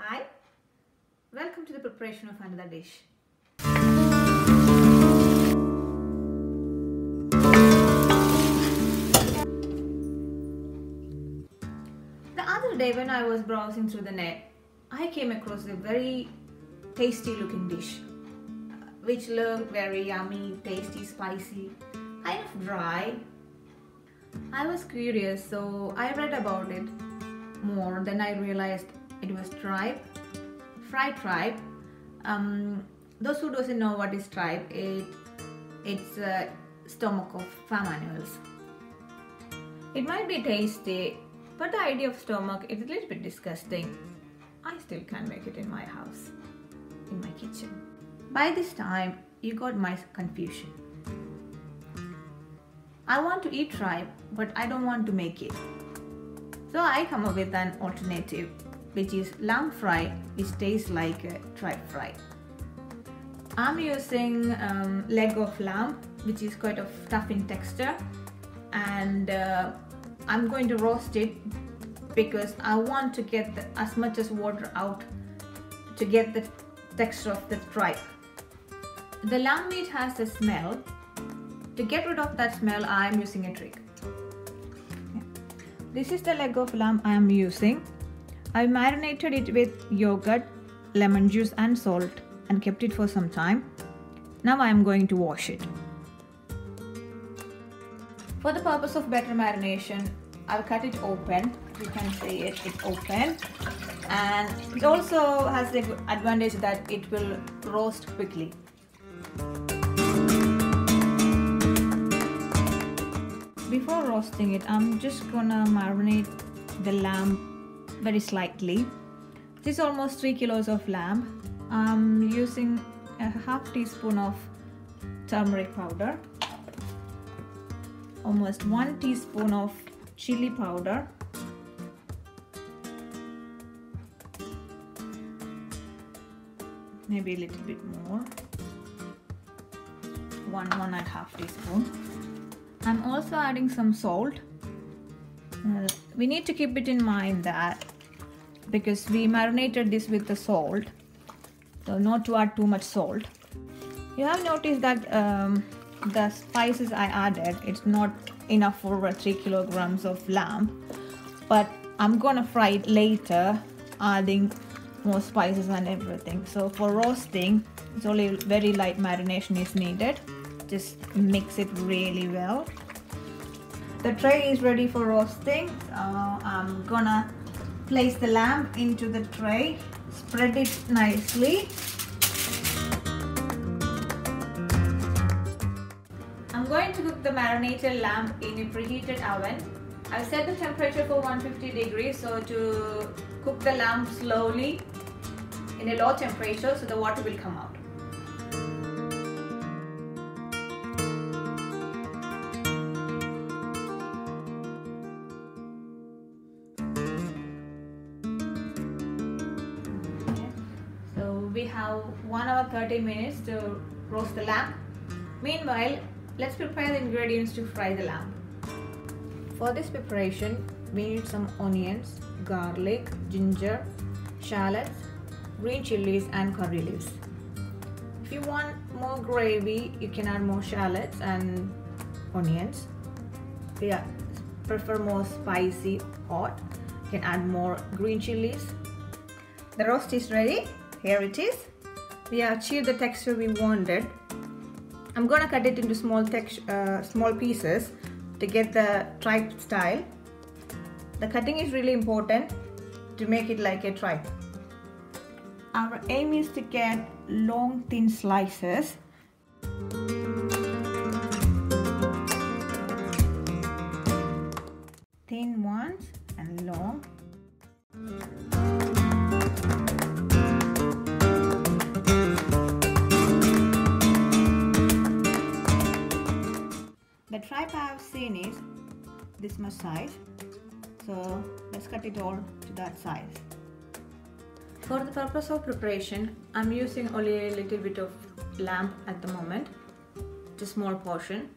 Hi, welcome to the preparation of another dish. The other day when I was browsing through the net, I came across a very tasty looking dish which looked very yummy, tasty, spicy, kind of dry. I was curious so I read about it more then I realized it was tripe, fried tripe. Um, those who doesn't know what is tripe, it, it's a stomach of farm animals. It might be tasty, but the idea of stomach is a little bit disgusting. I still can't make it in my house, in my kitchen. By this time, you got my confusion. I want to eat tripe, but I don't want to make it. So I come up with an alternative, which is lamb fry, which tastes like a tripe fry. I'm using um, leg of lamb, which is quite of tough in texture, and uh, I'm going to roast it because I want to get the, as much as water out to get the texture of the tripe. The lamb meat has a smell. To get rid of that smell, I am using a trick. This is the leg of lamb I am using. I marinated it with yogurt, lemon juice and salt and kept it for some time. Now I am going to wash it. For the purpose of better marination, I'll cut it open. You can see it, it's open. And it also has the advantage that it will roast quickly. Before roasting it, I'm just gonna marinate the lamb very slightly. This is almost 3 kilos of lamb. I'm using a half teaspoon of turmeric powder, almost 1 teaspoon of chili powder, maybe a little bit more, one one and a half teaspoon. I'm also adding some salt. Uh, we need to keep it in mind that because we marinated this with the salt, so not to add too much salt. You have noticed that um, the spices I added, it's not enough for 3 kilograms of lamb, but I'm gonna fry it later, adding more spices and everything. So for roasting, it's only very light marination is needed. Just mix it really well. The tray is ready for roasting. So I'm gonna place the lamb into the tray, spread it nicely. I'm going to cook the marinated lamb in a preheated oven. I've set the temperature for 150 degrees so to cook the lamb slowly in a low temperature so the water will come out. We have 1 hour 30 minutes to roast the lamb. Meanwhile, let's prepare the ingredients to fry the lamb. For this preparation, we need some onions, garlic, ginger, shallots, green chilies and curry leaves. If you want more gravy, you can add more shallots and onions. If you prefer more spicy hot, you can add more green chilies. The roast is ready here it is. We achieved the texture we wanted. I'm gonna cut it into small uh, small pieces to get the tripe style. The cutting is really important to make it like a tripe. Our aim is to get long thin slices The tripe I have seen is this much size. So let's cut it all to that size. For the purpose of preparation, I'm using only a little bit of lamb at the moment, just small portion.